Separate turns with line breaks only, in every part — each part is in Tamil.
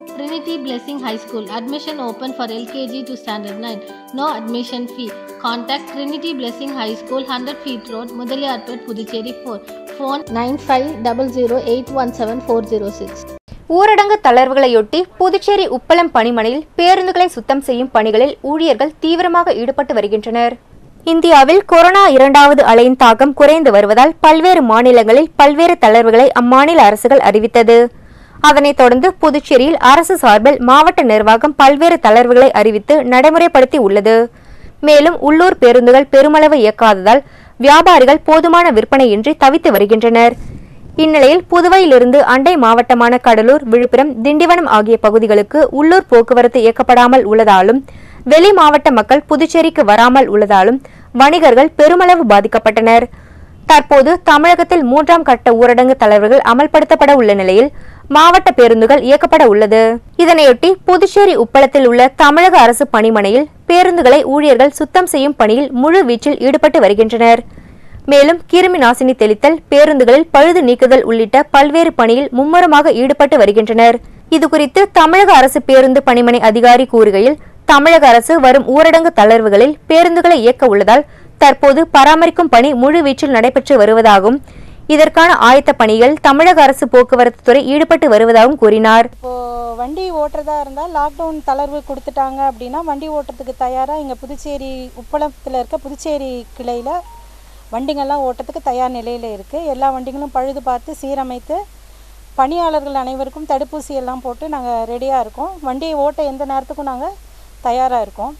Trinity Blessing High School. Admission open for LKG to Standard 9. No admission fee. Contact Trinity Blessing High School, 100 feet road, Mudaliarpet, Puducherry 4. Phone 9500817406.
ஊரடங்கு தளர்வுகளையொட்டி புதுச்சேரி உப்பளம் பணிமனையில் பேருந்துகளை சுத்தம் செய்யும் பணிகளில் ஊழியர்கள் தீவிரமாக ஈடுபட்டு வருகின்றனர் இந்தியாவில் கொரோனா இரண்டாவது அலையின் தாக்கம் குறைந்து வருவதால் பல்வேறு மாநிலங்களில் பல்வேறு தளர்வுகளை அம்மாநில அரசுகள் அறிவித்தது அதனைத் தொடர்ந்து புதுச்சேரியில் அரசு சார்பில் மாவட்ட நிர்வாகம் பல்வேறு தளர்வுகளை அறிவித்து நடைமுறைப்படுத்தி உள்ளது மேலும் உள்ளூர் பேருந்துகள் பெருமளவு இயக்காததால் வியாபாரிகள் போதுமான விற்பனையின்றி தவித்து வருகின்றனர். இந்நிலையில் புதுவையிலிருந்து அண்டை மாவட்டமான கடலூர் விழுப்புரம் திண்டிவனம் ஆகிய பகுதிகளுக்கு உள்ளூர் போக்குவரத்து இயக்கப்படாமல் உள்ளதாலும் வெளி மாவட்ட மக்கள் புதுச்சேரிக்கு வராமல் உள்ளதாலும் வணிகர்கள் பெருமளவு பாதிக்கப்பட்டனர். தற்போது தமிழகத்தில் மூன்றாம் கட்ட ஊரடங்கு தளர்வுகள் அமல்படுத்தப்பட உள்ள நிலையில் மாவட்ட பேருந்துகள் இயக்கப்பட உள்ளது. இதனையொட்டி புதுச்சேரி உப்பளத்தில் உள்ள தமிழக அரசு பணிமனையில் பேருந்துகளை ஊழியர்கள் சுத்தம் செய்யும் பணியில் முழு வீச்சில் ஈடுபட்டு வருகின்றனர். மேலும் கிருமி நாசினி தெளித்தல் பேருந்துகளில் பழுது நீக்குதல் உள்ளிட்ட பல்வேறு பணியில் மும்முரமாக ஈடுபட்டு வருகின்றனர். இதுகுறித்து தமிழக அரசு பேருந்து பணிமனை அதிகாரி கூறுகையில் தமிழக அரசு வரும் ஊரடங்கு தளர்வுகளில் பேருந்துகளை இயக்க உள்ளதால் தற்போது பராமரிக்கும் பணி முழுவீச்சில் நடைபெற்று வருவதாகவும் இதற்கான ஆயத்த பணிகள் தமிழக அரசு போக்குவரத்து துறை ஈடுபட்டு வருவதாகவும் கூறினார்.
இப்போது வண்டி ஓட்டுறதா இருந்தால் லாக்டவுன் தளர்வு கொடுத்துட்டாங்க அப்படின்னா வண்டி ஓட்டுறதுக்கு தயாராக இங்கே புதுச்சேரி உப்பளத்தில் இருக்க புதுச்சேரி கிளையில் வண்டிங்கள்லாம் ஓட்டுறதுக்கு தயார் நிலையில் இருக்குது எல்லா வண்டிகளும் பழுது பார்த்து சீரமைத்து பணியாளர்கள் அனைவருக்கும் தடுப்பூசி எல்லாம் போட்டு நாங்கள் ரெடியாக இருக்கோம். வண்டியை ஓட்ட எந்த நேரத்துக்கும் நாங்கள் தயாராக இருக்கோம்.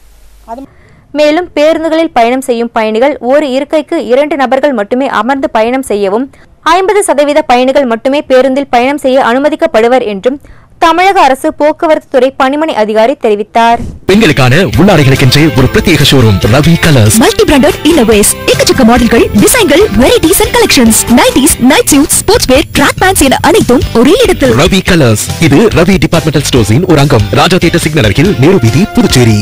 அது
மேலும் பேருந்துகளில் பயணம் செய்யும் பயணிகள் ஒரு இருக்கைக்கு இரண்டு நபர்கள் மட்டுமே அமர்ந்து பயணம் செய்யவும் ஐம்பது சதவீத பயணிகள் மட்டுமே பேருந்தில் பயணம் செய்ய அனுமதிக்கப்படுவர் என்றும் தமிழக அரசு போக்குவரத்து துறை பணிமனை அதிகாரி தெரிவித்தார்.
பெண்களுக்கான உள்ளாடைகளுக்கென்றே ஒரு பிரத்யேக showroom Ravi colours
multi branded innerwears எக்கச்சக்க மாடல்கள் டிசைன்கள் varieties and collections nighties night suit sports wear track pants என அனைத்தும் ஒரே இடத்தில்.
ரவி கலர்ஸ் இது ரவி டிபார்ட்மெண்டல் ஸ்டோர்ஸின் ஒரு அங்கம். ராஜா தியேட்டர் சிக்னல் அருகில் நேரு வீதி புதுச்சேரி.